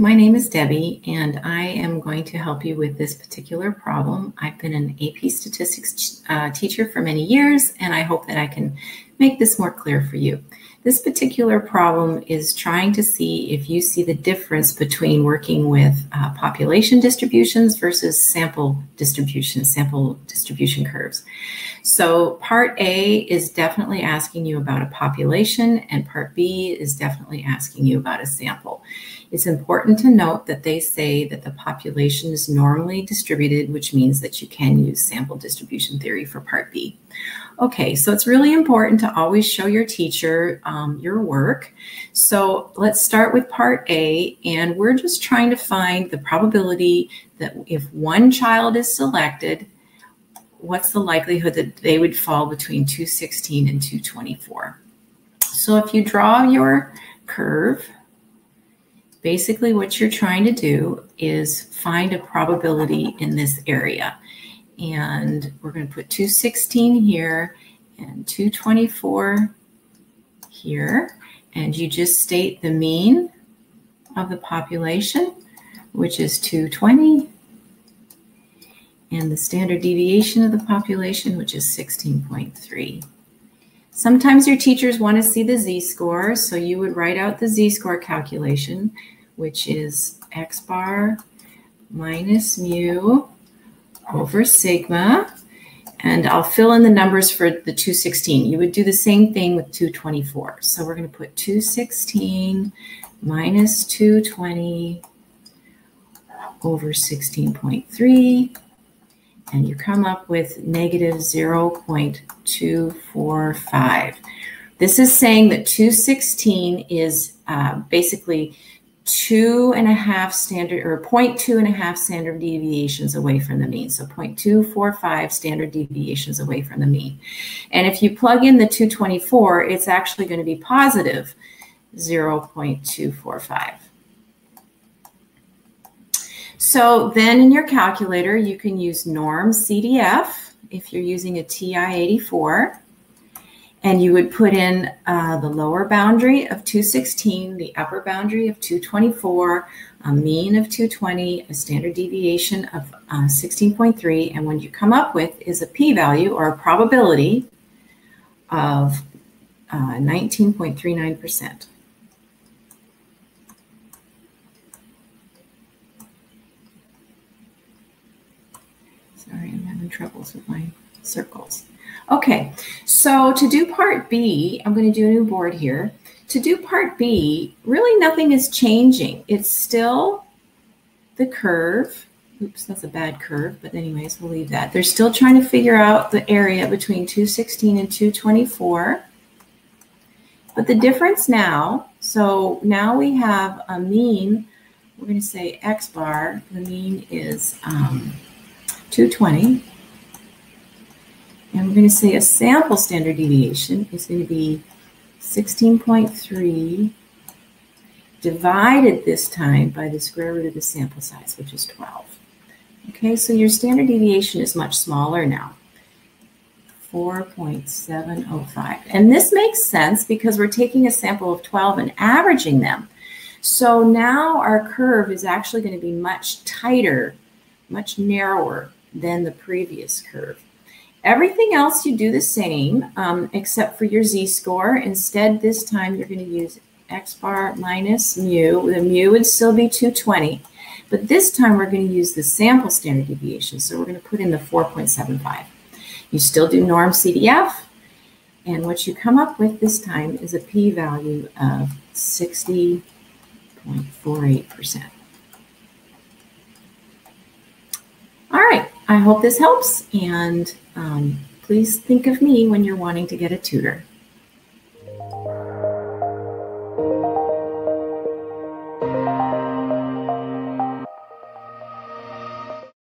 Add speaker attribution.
Speaker 1: My name is Debbie, and I am going to help you with this particular problem. I've been an AP statistics uh, teacher for many years, and I hope that I can make this more clear for you. This particular problem is trying to see if you see the difference between working with uh, population distributions versus sample distribution, sample distribution curves. So part A is definitely asking you about a population and part B is definitely asking you about a sample. It's important to note that they say that the population is normally distributed, which means that you can use sample distribution theory for part B. Okay, so it's really important to always show your teacher um, your work. So let's start with part A, and we're just trying to find the probability that if one child is selected, what's the likelihood that they would fall between 216 and 224? So if you draw your curve, basically what you're trying to do is find a probability in this area. And we're going to put 216 here and 224 here. And you just state the mean of the population, which is 220, and the standard deviation of the population, which is 16.3. Sometimes your teachers want to see the z-score, so you would write out the z-score calculation, which is x bar minus mu over sigma. And I'll fill in the numbers for the 216. You would do the same thing with 224. So we're going to put 216 minus 220 over 16.3. And you come up with negative 0.245. This is saying that 216 is uh, basically two and a half standard or 0.2 and a half standard deviations away from the mean. So 0.245 standard deviations away from the mean. And if you plug in the 224, it's actually going to be positive 0.245. So then in your calculator, you can use norm CDF if you're using a TI-84 and you would put in uh, the lower boundary of 216, the upper boundary of 224, a mean of 220, a standard deviation of uh, 16.3, and what you come up with is a p-value or a probability of uh, 19.39%. Sorry, I'm having troubles with my circles. Okay, so to do part B, I'm going to do a new board here. To do part B, really nothing is changing. It's still the curve. Oops, that's a bad curve, but anyways, we'll leave that. They're still trying to figure out the area between 216 and 224. But the difference now, so now we have a mean, we're going to say x bar, the mean is um, 220. And we're going to say a sample standard deviation is going to be 16.3 divided this time by the square root of the sample size, which is 12. Okay, so your standard deviation is much smaller now. 4.705. And this makes sense because we're taking a sample of 12 and averaging them. So now our curve is actually going to be much tighter, much narrower than the previous curve. Everything else you do the same, um, except for your z-score. Instead, this time you're going to use x bar minus mu. The mu would still be 220. But this time we're going to use the sample standard deviation. So we're going to put in the 4.75. You still do norm CDF. And what you come up with this time is a p-value of 60.48%. I hope this helps. And um, please think of me when you're wanting to get a tutor.